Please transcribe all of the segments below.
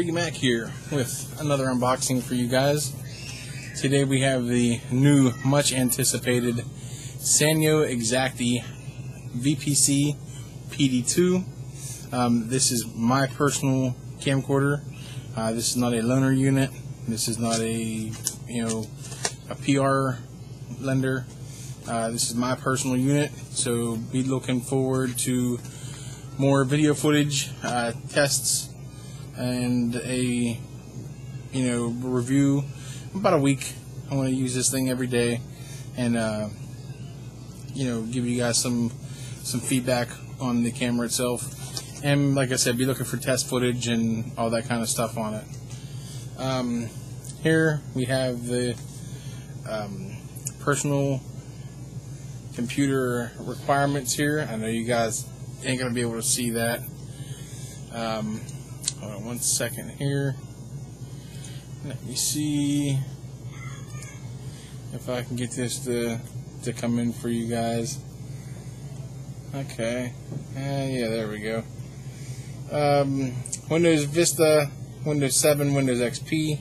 Biggie Mac here with another unboxing for you guys. Today we have the new, much anticipated Sanyo Xacti VPC PD2. Um, this is my personal camcorder. Uh, this is not a loaner unit. This is not a, you know, a PR lender. Uh, this is my personal unit, so be looking forward to more video footage, uh, tests, and a you know review. About a week. I want to use this thing every day, and uh, you know give you guys some some feedback on the camera itself. And like I said, be looking for test footage and all that kind of stuff on it. Um, here we have the um, personal computer requirements here. I know you guys ain't gonna be able to see that. Um, hold on one second here. Let me see if I can get this to to come in for you guys. Okay, uh, yeah, there we go. Um, Windows Vista, Windows 7, Windows XP,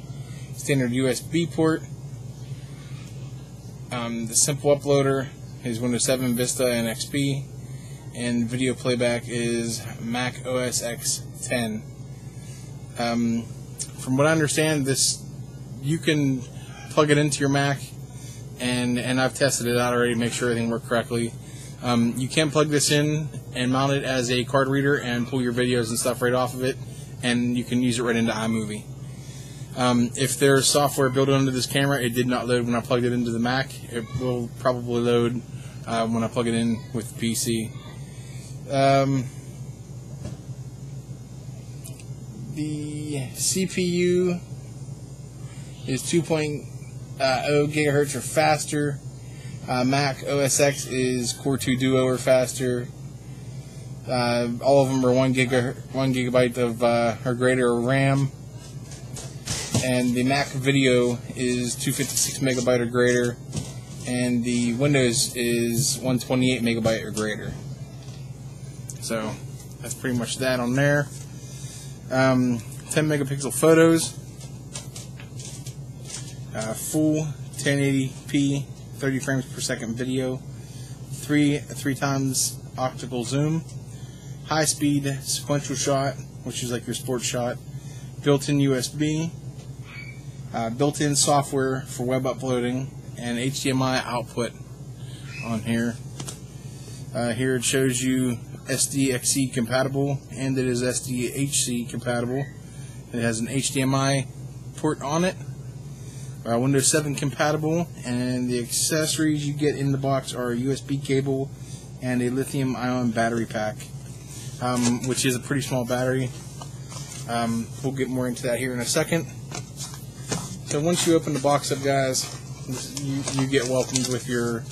standard USB port. Um, the simple uploader is Windows 7, Vista, and XP and video playback is Mac OS X 10. Um, from what I understand, this you can plug it into your Mac, and and I've tested it out already to make sure everything worked correctly. Um, you can plug this in and mount it as a card reader and pull your videos and stuff right off of it, and you can use it right into iMovie. Um, if there's software built onto this camera, it did not load when I plugged it into the Mac. It will probably load uh, when I plug it in with the PC. Um, the CPU is 2.0 gigahertz or faster. Uh, Mac OS X is Core 2 Duo or faster. Uh, all of them are one giga one gigabyte of uh, or greater RAM, and the Mac Video is 256 megabyte or greater, and the Windows is 128 megabyte or greater. So that's pretty much that on there. Um, 10 megapixel photos, uh, full 1080p, 30 frames per second video, three three times optical zoom, high speed sequential shot, which is like your sports shot, built-in USB, uh, built-in software for web uploading, and HDMI output on here. Uh, here it shows you SDXC compatible and it is SDHC compatible. It has an HDMI port on it, uh, Windows 7 compatible, and the accessories you get in the box are a USB cable and a lithium ion battery pack, um, which is a pretty small battery. Um, we'll get more into that here in a second. So once you open the box up, guys, you, you get welcomed with your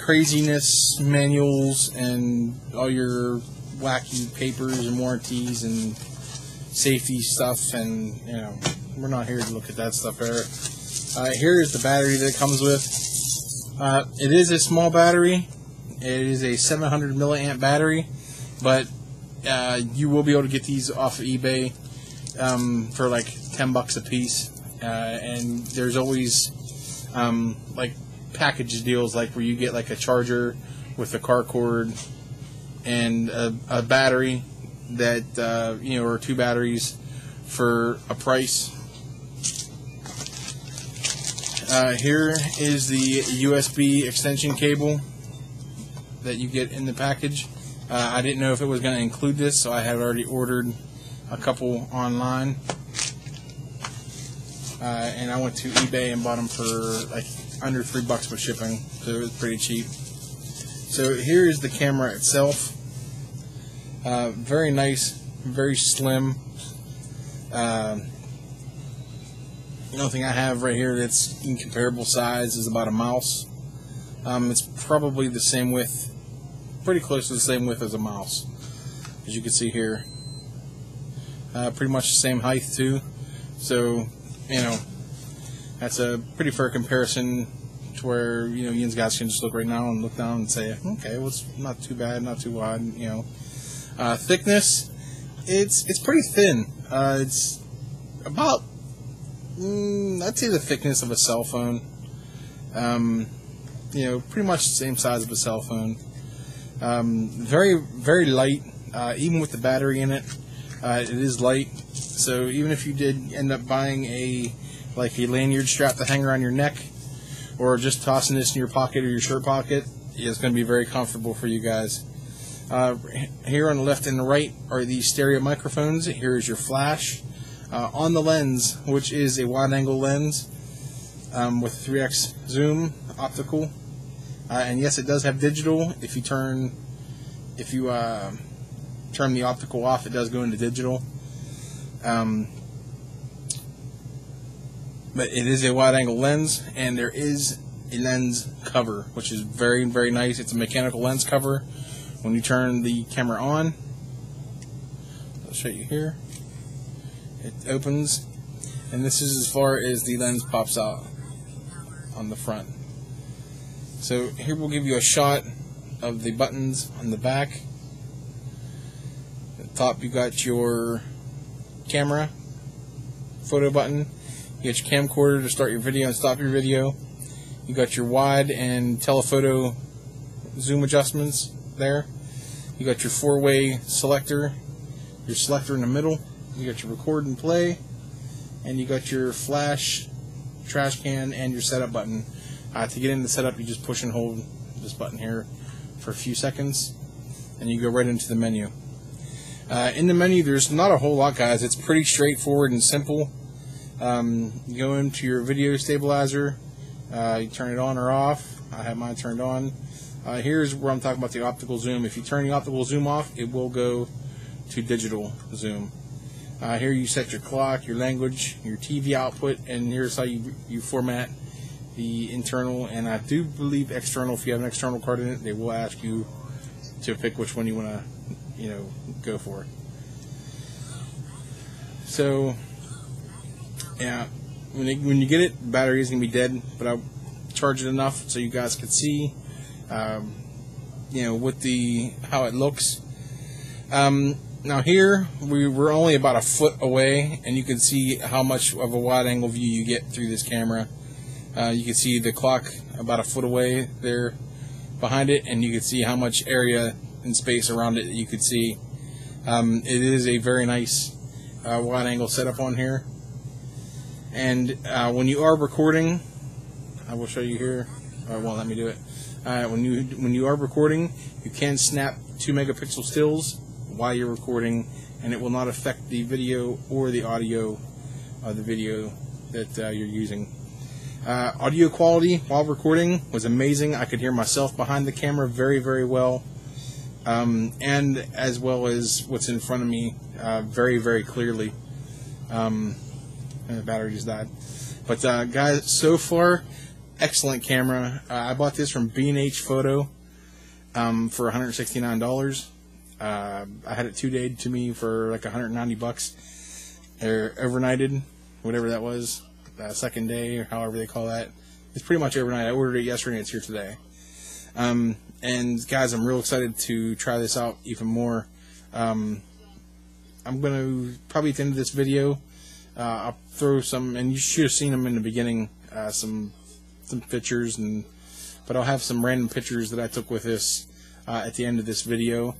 craziness manuals and all your wacky papers and warranties and safety stuff and you know we're not here to look at that stuff here. Uh, here is the battery that it comes with. Uh, it is a small battery. It is a 700 milliamp battery, but uh, you will be able to get these off of eBay um, for like 10 bucks a piece. Uh, and there's always um, like package deals like where you get like a charger with a car cord and a, a battery that uh, you know or two batteries for a price. Uh, here is the USB extension cable that you get in the package. Uh, I didn't know if it was going to include this, so I had already ordered a couple online. Uh, and I went to eBay and bought them for like under three bucks with shipping, so it was pretty cheap. So here is the camera itself. Uh, very nice, very slim. Uh, the only thing I have right here that's in comparable size is about a mouse. Um, it's probably the same width, pretty close to the same width as a mouse, as you can see here. Uh, pretty much the same height too. So, you know, that's a pretty fair comparison to where you know you guys can just look right now and look down and say, okay, well it's not too bad, not too wide, you know. Uh, thickness, it's it's pretty thin. Uh, it's about mm, I'd say the thickness of a cell phone. Um, you know, pretty much the same size of a cell phone. Um, very very light, uh, even with the battery in it. Uh, it is light, so even if you did end up buying a like a lanyard strap to hang around your neck, or just tossing this in your pocket or your shirt pocket, it's going to be very comfortable for you guys. Uh, here on the left and the right are the stereo microphones. Here is your flash. Uh, on the lens, which is a wide angle lens um, with 3x zoom optical. Uh, and yes, it does have digital. If you turn, if you uh, turn the optical off, it does go into digital. Um, but it is a wide angle lens, and there is a lens cover, which is very, very nice. It's a mechanical lens cover. When you turn the camera on, I'll show you here. It opens, and this is as far as the lens pops out on the front. So here we'll give you a shot of the buttons on the back. At the top you got your camera, photo button, you got your camcorder to start your video and stop your video. You got your wide and telephoto zoom adjustments there. You got your four-way selector, your selector in the middle. You got your record and play, and you got your flash, trash can, and your setup button. Uh, to get into the setup, you just push and hold this button here for a few seconds, and you go right into the menu. Uh, in the menu, there's not a whole lot, guys. It's pretty straightforward and simple. Um, you go into your video stabilizer, uh, you turn it on or off. I have mine turned on. Uh, here's where I'm talking about the optical zoom. If you turn the optical zoom off, it will go to digital zoom. Uh, here you set your clock, your language, your TV output, and here's how you, you format the internal and I do believe external. If you have an external card in it, they will ask you to pick which one you want to, you know, go for. So yeah, when it, when you get it, the battery is gonna be dead, but I charge it enough so you guys can see, um, you know, with the how it looks. Um, now here we we're only about a foot away, and you can see how much of a wide angle view you get through this camera. Uh, you can see the clock about a foot away there behind it, and you can see how much area and space around it you could see. Um, it is a very nice uh, wide angle setup on here. And uh, when you are recording, I will show you here. It won't let me do it. Uh, when you when you are recording, you can snap two megapixel stills while you're recording, and it will not affect the video or the audio of the video that uh, you're using. Uh, audio quality while recording was amazing. I could hear myself behind the camera very, very well, um, and as well as what's in front of me uh, very, very clearly. Um, and the battery just died. But uh, guys, so far, excellent camera. Uh, I bought this from B&H Photo um, for $169. Uh, I had it two days to me for like 190 bucks, or overnighted, whatever that was, uh, second day or however they call that. It's pretty much overnight. I ordered it yesterday and it's here today. Um, and guys, I'm real excited to try this out even more. Um, I'm going to probably at the end of this video uh, I'll throw some, and you should have seen them in the beginning, uh, some some pictures, and but I'll have some random pictures that I took with this uh, at the end of this video,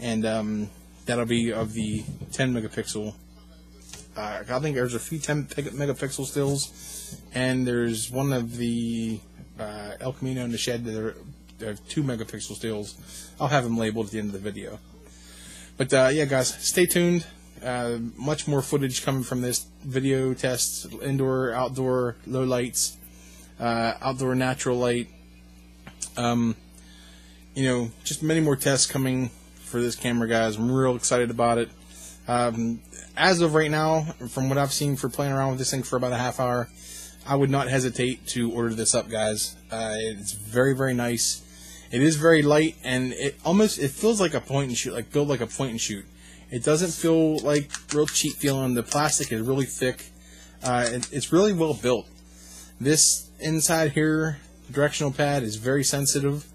and um, that'll be of the 10 megapixel. Uh, I think there's a few 10 megapixel stills, and there's one of the uh, El Camino in the shed that are, are two megapixel stills. I'll have them labeled at the end of the video. But uh, yeah, guys, stay tuned. Uh, much more footage coming from this video test, indoor, outdoor, low lights, uh, outdoor natural light. Um, you know, just many more tests coming for this camera, guys. I'm real excited about it. Um, as of right now, from what I've seen for playing around with this thing for about a half hour, I would not hesitate to order this up, guys. Uh, it's very, very nice. It is very light, and it almost it feels like a point and shoot, like build like a point and shoot. It doesn't feel like real cheap feeling. The plastic is really thick. Uh, it, it's really well built. This inside here directional pad is very sensitive.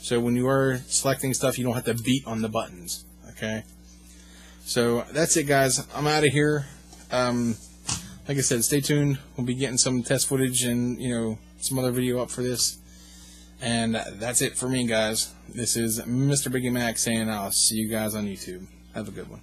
So when you are selecting stuff, you don't have to beat on the buttons. Okay. So that's it, guys. I'm out of here. Um, like I said, stay tuned. We'll be getting some test footage and you know some other video up for this. And that's it for me, guys. This is Mr. Biggie Mac saying I'll see you guys on YouTube. Have a good one.